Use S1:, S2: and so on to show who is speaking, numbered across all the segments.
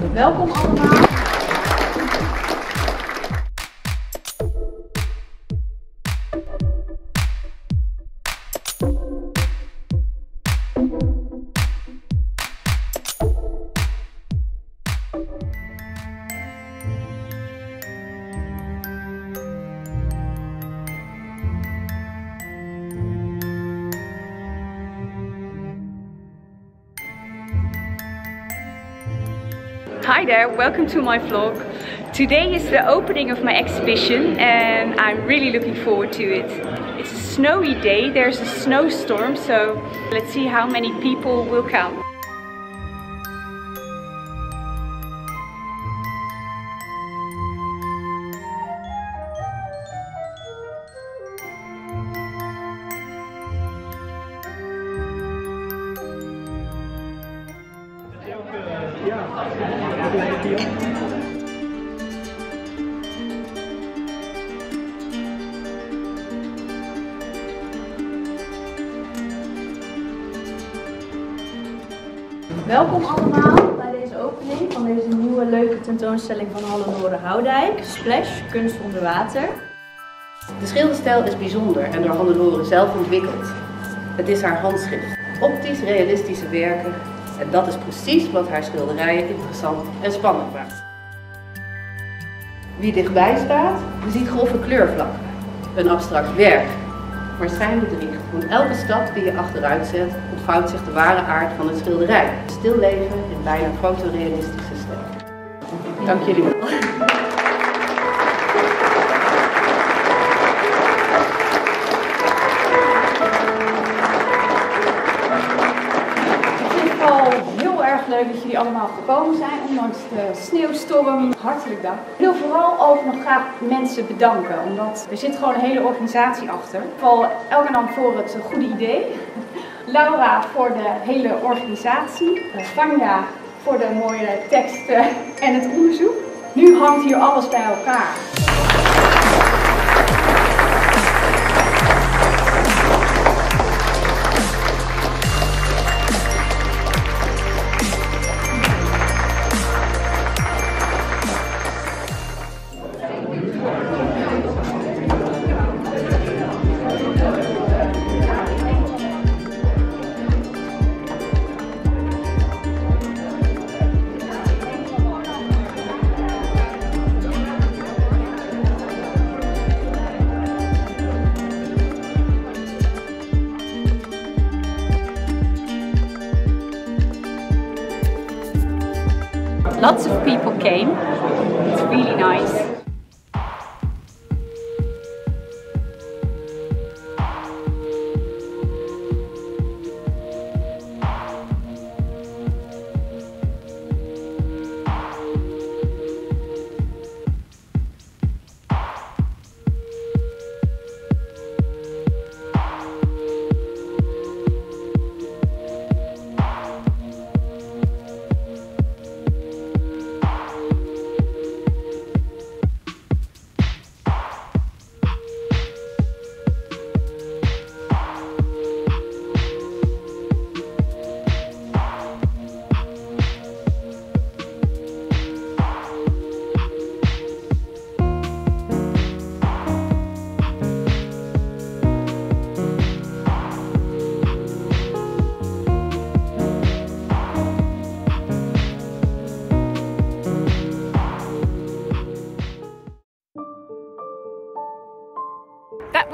S1: Welkom allemaal.
S2: Hi there, welcome to my vlog. Today is the opening of my exhibition and I'm really looking forward to it. It's a snowy day, there's a snowstorm, so let's see how many people will come.
S1: Welkom allemaal bij deze opening van deze nieuwe leuke tentoonstelling van Hannelore Houdijk. Splash, kunst onder water.
S3: De schilderstijl is bijzonder en door Hannelore zelf ontwikkeld. Het is haar handschrift. Optisch realistische werken. En dat is precies wat haar schilderijen interessant en spannend maakt. Wie dichtbij staat, ziet grove kleurvlakken. Een abstract werk. Maar schijnbedriegt, want elke stap die je achteruit zet, ontvouwt zich de ware aard van het schilderij. Stil leven in bijna fotorealistische stijl. Dank jullie wel.
S1: Allemaal gekomen zijn, ondanks de sneeuwstorm. Hartelijk dank. Ik wil vooral ook nog graag mensen bedanken, omdat er zit gewoon een hele organisatie achter. Vooral Elkenan voor het goede idee. Laura voor de hele organisatie. Vanja voor de mooie teksten en het onderzoek. Nu hangt hier alles bij elkaar.
S2: Lots of people came, it's really nice.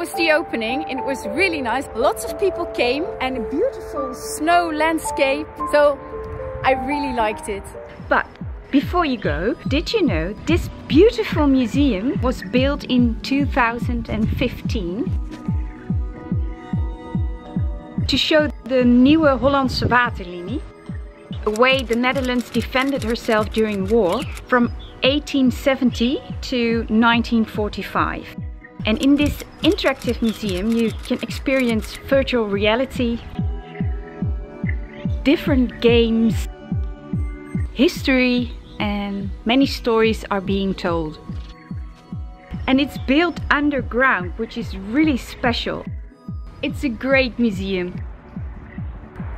S2: Was the opening and it was really nice. Lots of people came and a beautiful snow landscape. So I really liked it. But before you go, did you know this beautiful museum was built in 2015 to show the Nieuwe Hollandse Waterlinie, the way the Netherlands defended herself during war from 1870 to 1945. And in this interactive museum you can experience virtual reality, different games, history and many stories are being told. And it's built underground, which is really special. It's a great museum.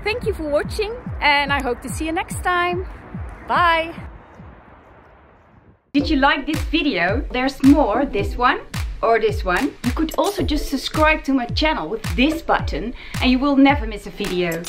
S2: Thank you for watching and I hope to see you next time. Bye! Did you like this video? There's more, this one or this one. You could also just subscribe to my channel with this button and you will never miss a video.